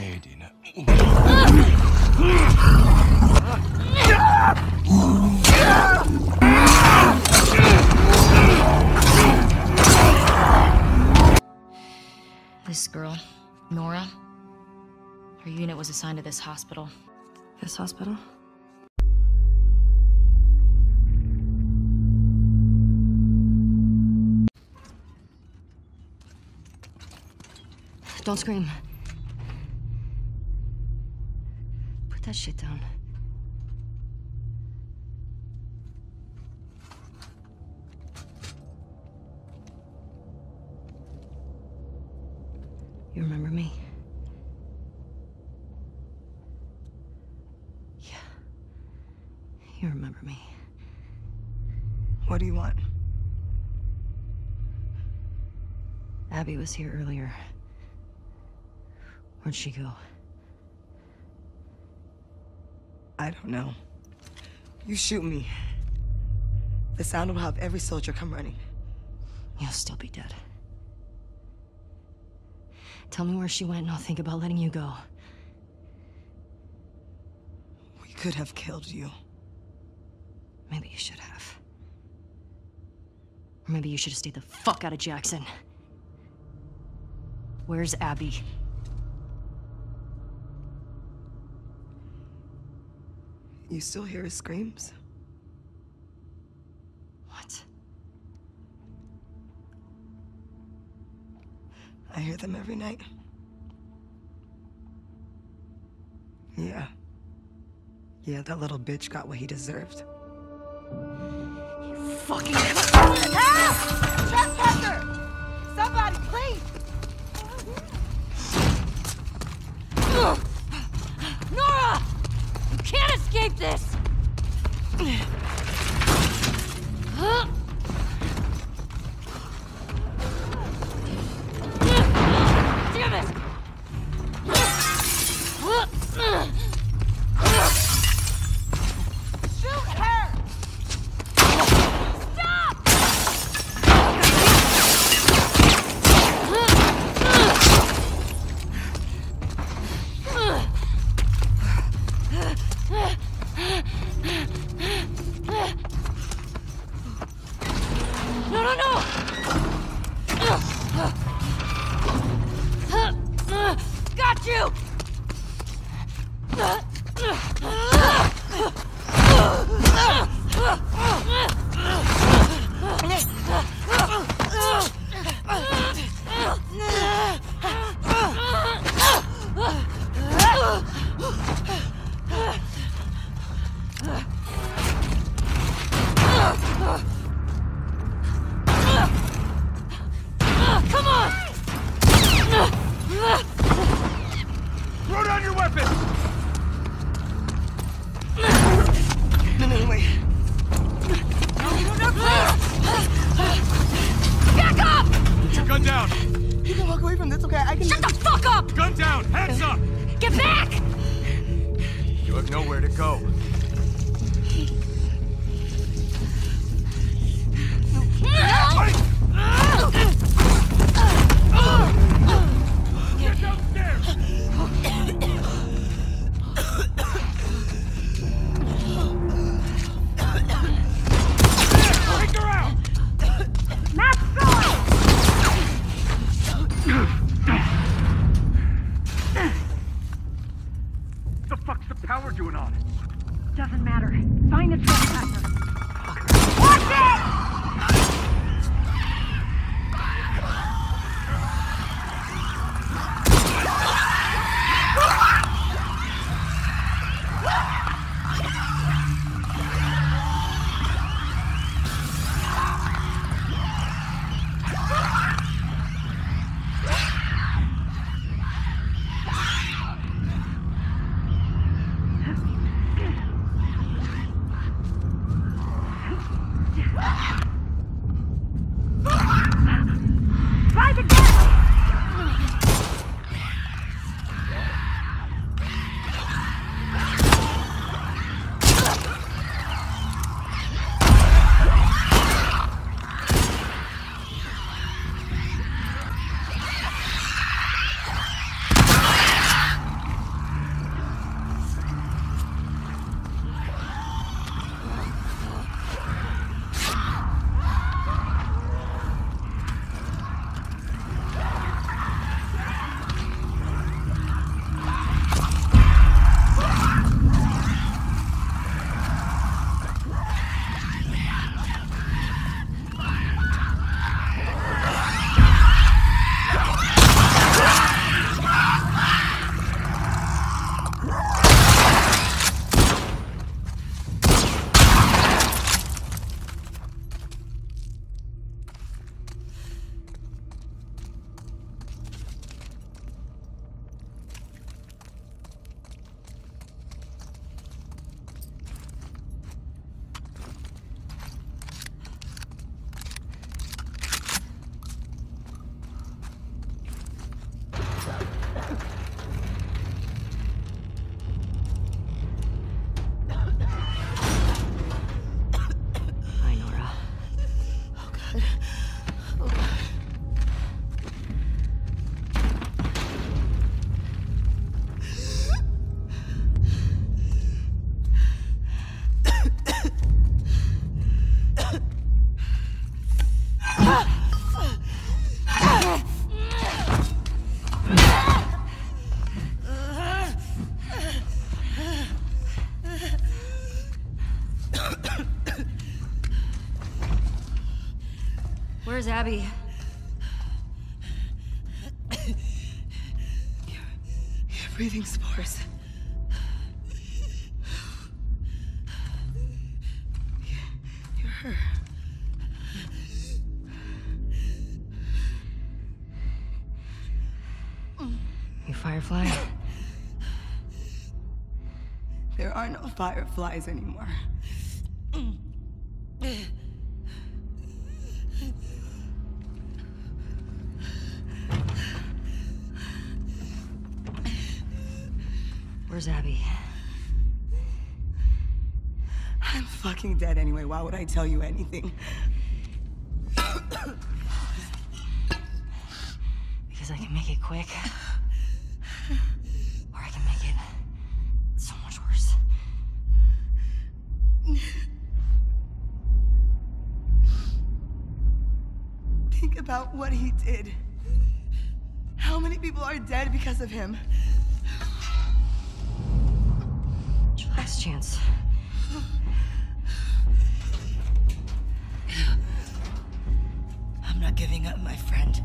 Hey, Dina. This girl, Nora, her unit was assigned to this hospital. This hospital? Don't scream. That shit down. You remember me? Yeah. You remember me. What do you want? Abby was here earlier. Where'd she go? I don't know. You shoot me. The sound will have every soldier come running. You'll still be dead. Tell me where she went and I'll think about letting you go. We could have killed you. Maybe you should have. Or maybe you should have stayed the fuck out of Jackson. Where's Abby? You still hear his screams? What? I hear them every night. Yeah. Yeah, that little bitch got what he deserved. Fucking. Help! Trespasser! Somebody, please! Escape this! Damn Come gun down! You can walk away from this, okay? I can. Shut the fuck up! Gun down! Hands up! Get back! You have nowhere to go. Get Where's Abby? You're breathing spores. You're her. You Firefly? There are no fireflies anymore. Where's Abby? I'm fucking dead anyway. Why would I tell you anything? Because I can make it quick. Or I can make it so much worse. Think about what he did. How many people are dead because of him? Last chance. I'm not giving up, my friend.